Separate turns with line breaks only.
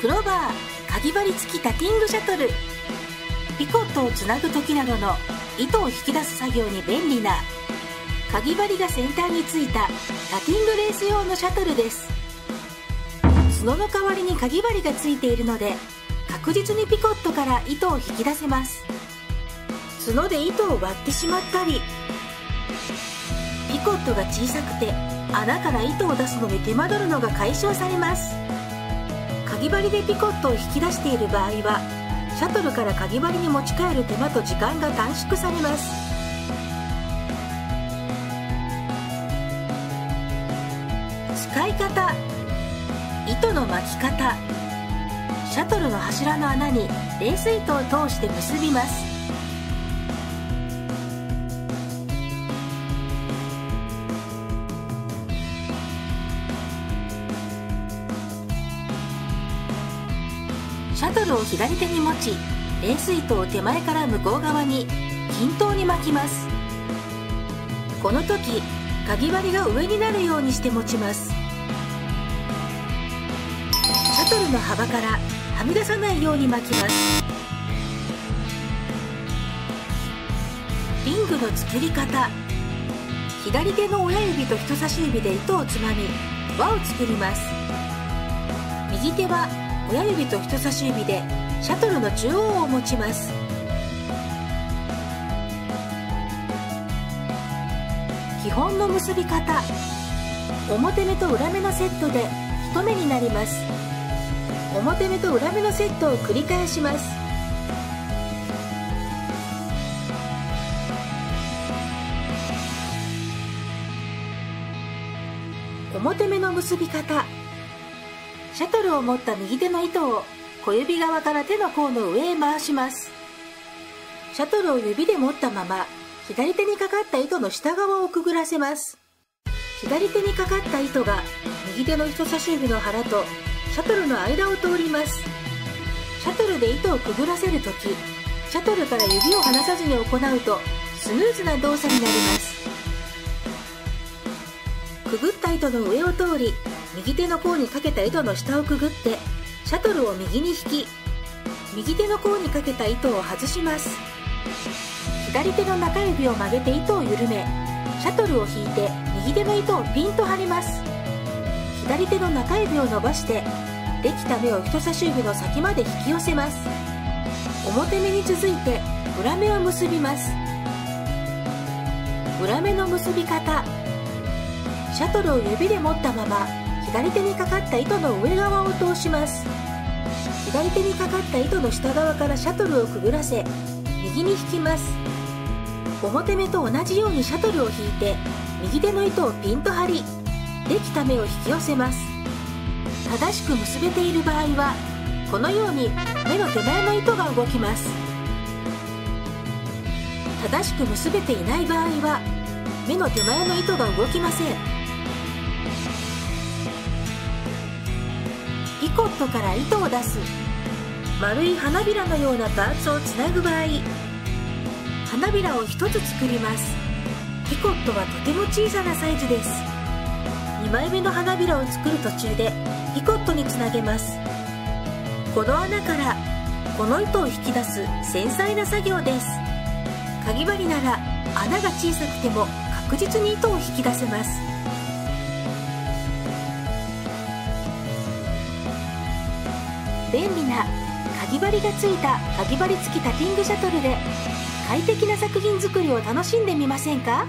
クローバーかぎ針付きタティングシャトル。ピコットをつなぐ時などの糸を引き出す作業に便利なかぎ針が先端についたタティングレース用のシャトルです。角の代わりにかぎ針がついているので確実にピコットから糸を引き出せます。角で糸を割ってしまったりピコットが小さくて穴から糸を出すのに手間取るのが解消されます。かぎ針でピコットを引き出している場合はシャトルからかぎ針に持ち帰る手間と時間が短縮されます。使い方糸の巻き方。シャトルの柱の穴にレース糸を通して結びます。シャトルを左手に持ちレース糸を手前から向こう側に均等に巻きます。この時かぎ針が上になるようにして持ちます。シャトルの幅からはみ出さないように巻きます。リングの作り方。左手の親指と人差し指で糸をつまみ輪を作ります。右手は親指と人差し指でシャトルの中央を持ちます。基本の結び方。表目と裏目のセットで一目になります。表目と裏目のセットを繰り返します。表目の結び方。シャトルを持った右手の糸を小指側から手の甲の上へ回します。シャトルを指で持ったまま左手にかかった糸の下側をくぐらせます。左手にかかった糸が右手の人差し指の腹とシャトルの間を通ります。シャトルで糸をくぐらせるときシャトルから指を離さずに行うとスムーズな動作になります。くぐった糸の上を通り右手の甲にかけた糸の下をくぐってシャトルを右に引き右手の甲にかけた糸を外します。左手の中指を曲げて糸を緩めシャトルを引いて右手の糸をピンと張ります。左手の中指を伸ばしてできた目を人差し指の先まで引き寄せます。表目に続いて裏目を結びます。裏目の結び方。シャトルを指で持ったまま左手にかかった糸の上側を通します。左手にかかった糸の下側からシャトルをくぐらせ右に引きます。表目と同じようにシャトルを引いて右手の糸をピンと張りできた目を引き寄せます。正しく結べている場合はこのように目の手前の糸が動きます。正しく結べていない場合は目の手前の糸が動きません。ピコットから糸を出す。丸い花びらのようなパーツをつなぐ場合花びらを1つ作ります。ピコットはとても小さなサイズです。2枚目の花びらを作る途中でピコットにつなげます。この穴からこの糸を引き出す繊細な作業です。かぎ針なら穴が小さくても確実に糸を引き出せます。便利なかぎ針がついたかぎ針付きタティングシャトルで快適な作品作りを楽しんでみませんか？